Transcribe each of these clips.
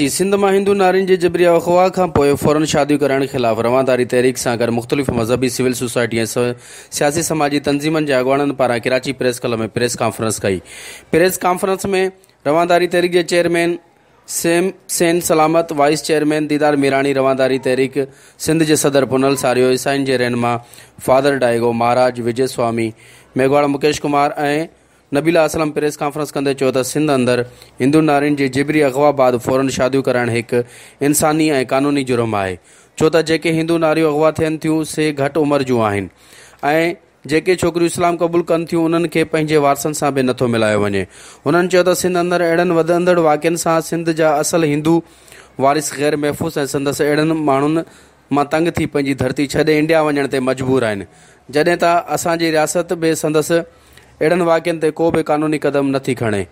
جی سندھ میں ہندو نارن کے جبری وخوا کے فورن شادی کرنے خلاف روان تحری سے گر مختلف مذہبی سیول سوسائٹی سو سیاسی سماجی تنظیمن کے اغوان پارا کراچی پریس کلب میں پریس کانفرنس کئی پریس کانفرنس میں رواں تحریک کے چیئرمین سیم سین سلامت وائس چیئرمین دیدار میرانی رواداری تحریک سندھ تحری صدر پنل ساریو عیسائی کے رحما فادر ڈائگو مہاراج وجے سوامی میگواڑا مکیش کمار نبی اللہ نبیلاسلام پریس کانفرنس کندے چوتا سندھ اندر ہندو نار جی جبری اغوا بعد فورن شادی کرنے ایک انسانی قانونی جرم آئے۔ چوتا جے کے ہندو ناری اغوا تھن سے گھٹ عمر جو آئیں اے جے کے چھوکری اسلام قبول کریں وارسن سا بے نتو ملائے ونے بھی چوتا سندھ اندر ایڈن ود اندر بدند واقع سندھ جا اصل ہندو وارس غیر محفوظ ہے سندھ سے ایڈن اڑ ماں تنگ تھی پہنجی دھرتی چھدے انڈیا ونجن تے مجبور آئیں جنہیں تا اسان جی ریاست میں سندس اڑنے واقعے کو کو بھی قانونی قدم نتی کھڑے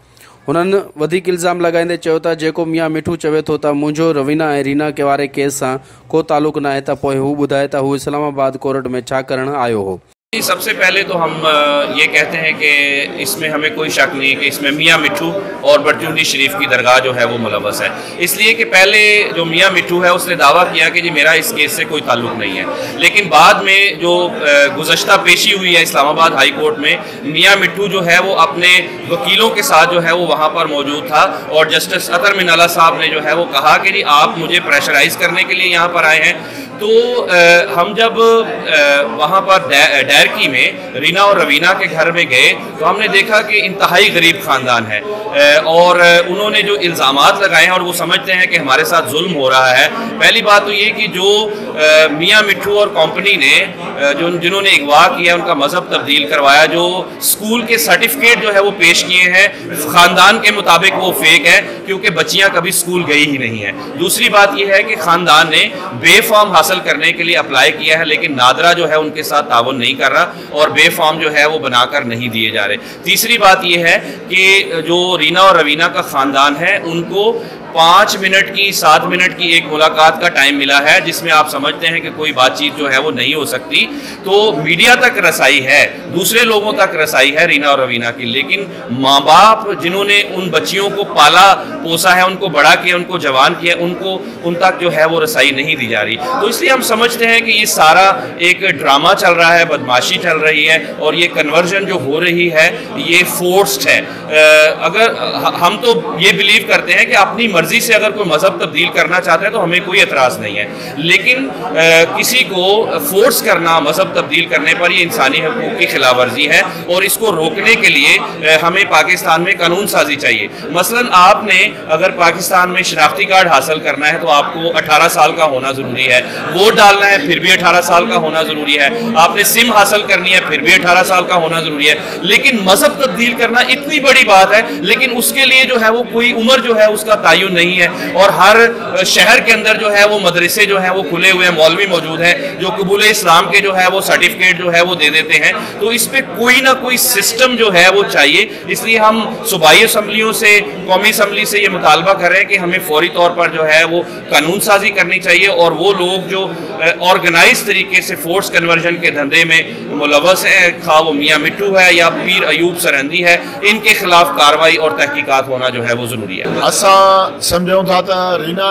اندیک الزام لگائیے چی تیاں مٹھو چے تو مجھے روینا رینا کے والے کیس سے کو تعلق نہ تو وہ بدائے تو وہ اسلام آباد کوٹ میں چھ آ جی، سب سے پہلے تو ہم یہ کہتے ہیں کہ اس میں ہمیں کوئی شک نہیں ہے کہ اس میں میاں مٹھو اور برٹیونی شریف کی درگاہ جو ہے وہ ملوث ہے۔ اس لیے کہ پہلے جو میاں مٹھو ہے، اس نے دعویٰ کیا کہ جی میرا اس کیس سے کوئی تعلق نہیں ہے۔ لیکن بعد میں جو گزشتہ پیشی ہوئی ہے اسلام آباد ہائی کورٹ میں، میاں مٹھو جو ہے وہ اپنے وکیلوں کے ساتھ جو ہے وہ وہاں پر موجود تھا۔ اور جسٹس عطر منالہ صاحب نے جو ہے وہ کہا کہ جی آپ مجھے پریشرائز کرنے کے لیے یہاں پر آئے ہیں۔ تو ہم جب وہاں پر ڈیرکی میں رینا اور روینہ کے گھر میں گئے تو ہم نے دیکھا کہ انتہائی غریب خاندان ہے۔ اور انہوں نے جو الزامات لگائے ہیں اور وہ سمجھتے ہیں کہ ہمارے ساتھ ظلم ہو رہا ہے۔ پہلی بات تو یہ کہ جو میاں مٹھو اور کمپنی نے جو، جنہوں نے اگوا کیا، ان کا مذہب تبدیل کروایا، جو اسکول کے سرٹیفکیٹ جو ہے وہ پیش کیے ہیں، خاندان کے مطابق وہ فیک ہے کیونکہ بچیاں کبھی اسکول گئی ہی نہیں ہیں۔ دوسری بات یہ ہے کہ خاندان نے بے فارم حاصل حاصل کرنے کے لیے اپلائی کیا ہے، لیکن نادرا جو ہے ان کے ساتھ تعاون نہیں کر رہا اور بے فارم جو ہے وہ بنا کر نہیں دیے جا رہے۔ تیسری بات یہ ہے کہ جو رینا اور روینا کا خاندان ہے، ان کو پانچ منٹ کی، سات منٹ کی ایک ملاقات کا ٹائم ملا ہے، جس میں آپ سمجھتے ہیں کہ کوئی بات چیت جو ہے وہ نہیں ہو سکتی۔ تو میڈیا تک رسائی ہے۔ دوسرے لوگوں تک رسائی ہے رینا اور روینہ کی، لیکن ماں باپ جنہوں نے ان بچیوں کو پالا، پوسا ہے، ان کو بڑا کیا، ان کو جوان کیا، ان کو، ان تک جو ہے وہ رسائی نہیں دی جا رہی۔ تو اس لیے ہم سمجھتے ہیں کہ یہ سارا ایک ڈرامہ چل رہا ہے، بدماشی چل رہی ہے اور یہ کنورژن جو ہو رہی ہے، یہ فورسڈ ہے۔ اگر ہم تو یہ بلیو کرتے ہیں کہ اپنی مرضی سے اگر کوئی مذہب تبدیل کرنا چاہتا ہے تو ہمیں کوئی اعتراض نہیں ہے۔ لیکن کسی کو فورس کرنا، مذہب تبدیل کرنے پر یہ انسانی حقوق کی خلاف ورزی ہے اور اس کو روکنے کے لیے ہمیں پاکستان میں قانون سازی چاہیے۔ مثلا آپ نے اگر پاکستان میں شناختی کارڈ حاصل کرنا ہے تو آپ کو اٹھارہ سال کا ہونا ضروری ہے۔ ووٹ ڈالنا ہے پھر بھی اٹھارہ سال کا ہونا ضروری ہے۔ آپ نے سم حاصل کرنی ہے پھر بھی اٹھارہ سال کا ہونا ضروری ہے۔ لیکن مذہب تبدیل کرنا اتنی بڑی بات ہے، لیکن اس کے لیے جو ہے وہ کوئی عمر جو ہے اس کا تعین نہیں ہے۔ اور ہر شہر کے اندر جو ہے وہ مدرسے جو ہیں وہ کھلے ہوئے مولوی موجود ہیں، جو قبول اسلام کے جو ہے وہ سرٹیفکیٹ جو ہے وہ دے دیتے ہیں۔ تو تو اس پہ کوئی نہ کوئی سسٹم جو ہے وہ چاہیے۔ اس لیے ہم صوبائی اسمبلیوں سے، قومی اسمبلی سے یہ مطالبہ کر رہے ہیں کہ ہمیں فوری طور پر جو ہے وہ قانون سازی کرنی چاہیے اور وہ لوگ جو آرگنائز طریقے سے فورس کنورژن کے دھندے میں ملوث ہیں۔ خواہ وہ میاں مٹو ہے یا پیر ایوب سرہندی ہے، ان کے خلاف کاروائی اور تحقیقات ہونا جو ہے وہ ضروری ہے۔ اسا سمجھوں تھا تا رینا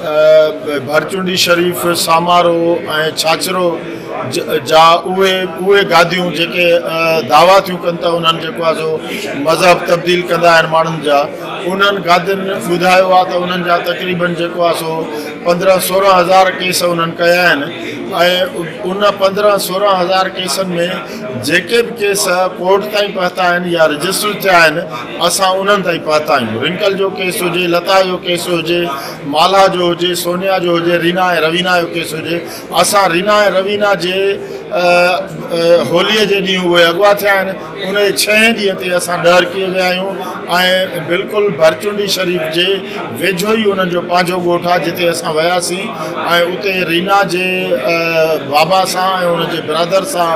بھرچنڈی شریف سامارو چاچرو جا گاد دعواتی کن تک مذہب تبدیل کر ان گادین بدھاوا تو انقریب سو پندرہ سورہ ہزار کیس ان پندرہ سورہ ہزار کیسن میں جے بھی کیس کوٹ تک پہتا یا رجسٹر چھ اُن تھی پہتا رینکل جوس ہوجائے لتا جو کیس ہوج مالا جو ہوج سونیا جو ہوجی رینا روینا جو کیس ہوج اصا رینا روینا جے ہولیے کے اگوا تین چھ ڈی ڈر کیے گیا آپ بالکل برچنڈی شریف کے ویجو ہی انہوں گوٹ آ جاتے اب ویاسی اتے رینا کے بابا سا ان کے برادر سے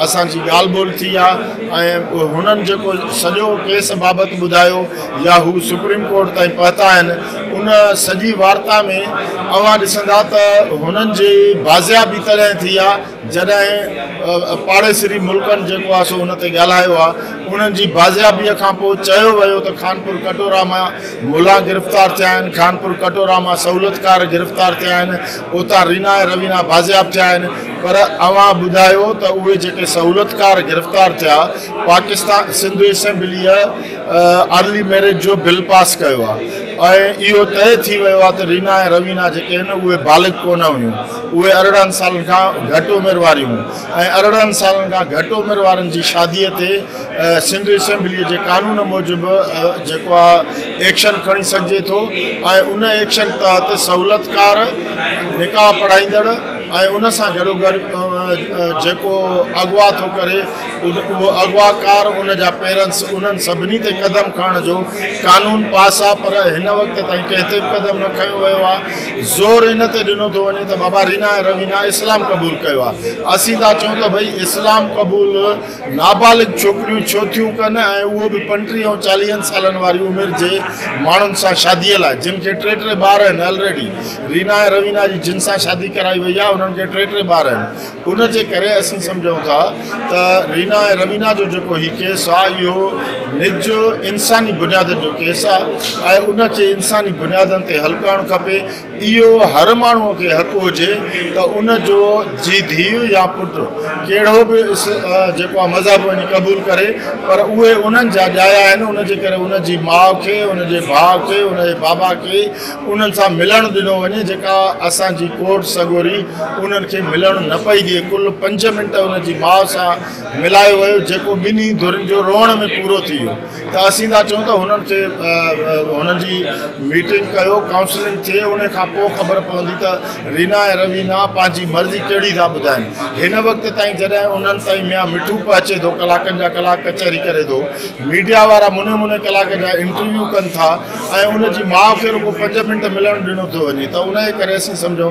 ابھی گال بولے ان کو سجھے کیس بابت بداویوں یا وہ سپریم کورٹ تک پتہ اُن ساری وارتہ میں او ڈسنج باجیابی تھی ج پاڑری ملکن جو انایا ان باضیابی وی تو خانپور کٹورا میں مولا گرفتار تھیا کانپور کٹورا میں سہولت کار گرفتار تھیا رینا روینا باضیاب تھے پر اوہ بدھا تو اوے سہولت کار گرفتار تھے Pakistan Sindh assembly early marriage جو بل پاس کیا اور یہ طے کی رینا روینا جے وہ بالغ کو ارڑن سال گھٹ امر ار سال گھٹ امر والوں کی شادی سے سندھ اسمبلی کے قانون موجب ایشن کھڑی سکے تو انشن تحت سہولت کار نکاح پڑھائی اور انسان گرو گڑو اغوا تو کرے وہ اغوا کار انجا پیرنٹس ان سی قدم کھان جو قانون پاس آپ انہیں بھی قدم نہ کھو وی زور ان بابا رینا روینا اسلام قبول کیا اصل تھی اسلام قبول نابالغ چوکی چھوت کر وہ بھی پنٹی اور چالی سال امریک مانا شادی لائے جن کے ٹے ٹے بار آلریڈی رینا روینا جن سے شادی کرائی وئی ہے ان کے بار ان سمجھوں تھا رینا روینا جو کیس آ یہ نج انسانی بنیاد جو کیس آن کے انسانی بنیادوں سے ہل کر حق ہوجائے تو انجو دھی یا پٹ کہڑو بھی مذہب وی قبو کرے پر اوے انایا ان کے ان کی ماں کے ان کے با بابا کے ان ملن دنوں وجے جس کی کوٹ سگوری ان کے مل نہ پہ دے کل پنج منٹ ان کی ماؤ سے ملا ہو رونے میں پورا اصل تھی ان کی میٹنگ کر کاؤنسلنگ چی انہوں خبر پہ رینا روینا مرضی کہڑی تھی بدھائن وقت تھی جدید ان مٹو پہ اچے تو کلاکن کا کلا کچہری کرے تو میڈیا والا منے منہ کلاکا انٹرویو کن تھا ان کی ماؤ پھر کو پچ منٹ ملن ڈنو تھے وجہ تو ان کے سمجھوں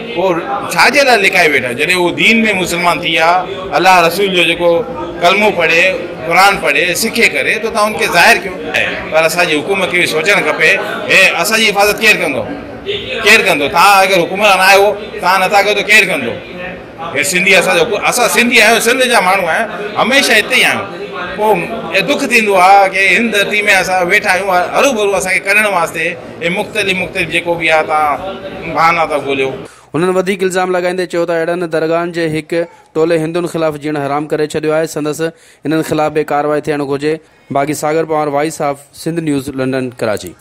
وہ شا ل لکھائی بیٹھا جی وہ دین میں مسلمان تھی اللہ رسول جوڑے قرآن پڑھے کرے، تو تا ان کے ظاہر کرکوم کے سوچنا کپے۔ اے، اسا جی حفاظت کیر کر حکومت نہ تا کہ تو سنگھی سیاد جا میرے ہمیشہ اتیں ہی آپ آ کہ ان دھرتی میں ہرو کے کرنے واسطے اے مختلف مختلف جے کو بھی آتا بھانا تھا گولو انلزام لگائیں اڑ درگاہن کے ایک طولے ہندون خلاف جین حرام کر سندس ان خلاف بھی کاروائی تھن گرے باقی Sagar Pawar voice of Sindh news London, Karachi.